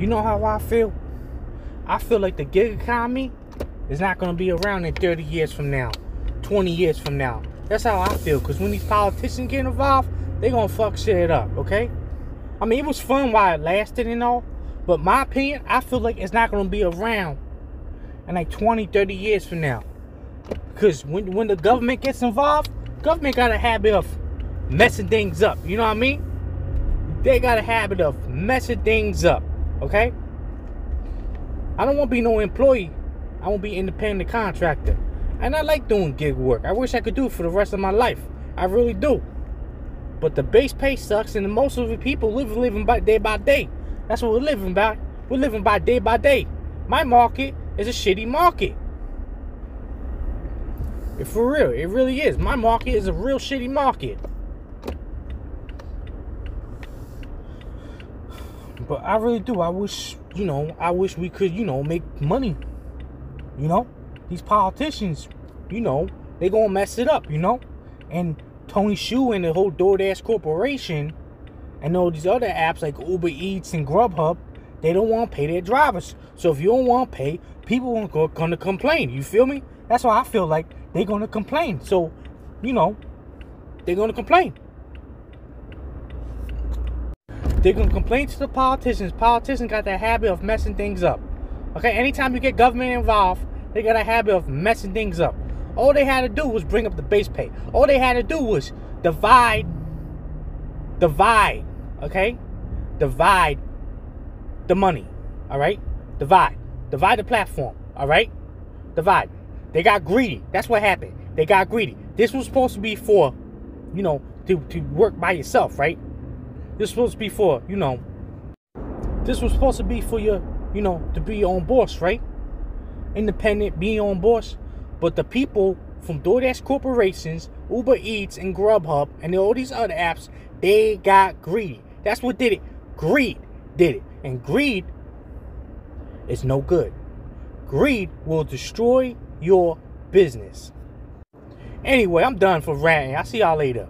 You know how I feel? I feel like the gig economy is not going to be around in 30 years from now, 20 years from now. That's how I feel. Because when these politicians get involved, they going to fuck shit up, okay? I mean, it was fun while it lasted and all. But my opinion, I feel like it's not going to be around in like 20, 30 years from now. Because when, when the government gets involved, government got a habit of messing things up. You know what I mean? They got a habit of messing things up. Okay? I don't want to be no employee. I want to be independent contractor. And I like doing gig work. I wish I could do it for the rest of my life. I really do. But the base pay sucks, and most of the people live living by day by day. That's what we're living by. We're living by day by day. My market is a shitty market. For real, it really is. My market is a real shitty market. But I really do. I wish, you know, I wish we could, you know, make money. You know, these politicians, you know, they gonna mess it up, you know. And Tony Xu and the whole DoorDash corporation, and all these other apps like Uber Eats and Grubhub, they don't want to pay their drivers. So if you don't want to pay, people are gonna complain. You feel me? That's why I feel like they're gonna complain. So, you know, they're gonna complain. They're gonna complain to the politicians. Politicians got that habit of messing things up. Okay, anytime you get government involved, they got a habit of messing things up. All they had to do was bring up the base pay. All they had to do was divide, divide, okay? Divide the money, all right? Divide. Divide the platform, all right? Divide. They got greedy. That's what happened. They got greedy. This was supposed to be for, you know, to, to work by yourself, right? This was supposed to be for, you know, this was supposed to be for your, you know, to be your own boss, right? Independent, being on boss. But the people from DoorDash corporations, Uber Eats, and Grubhub, and all these other apps, they got greedy. That's what did it. Greed did it. And greed is no good. Greed will destroy your business. Anyway, I'm done for ranting. I'll see y'all later.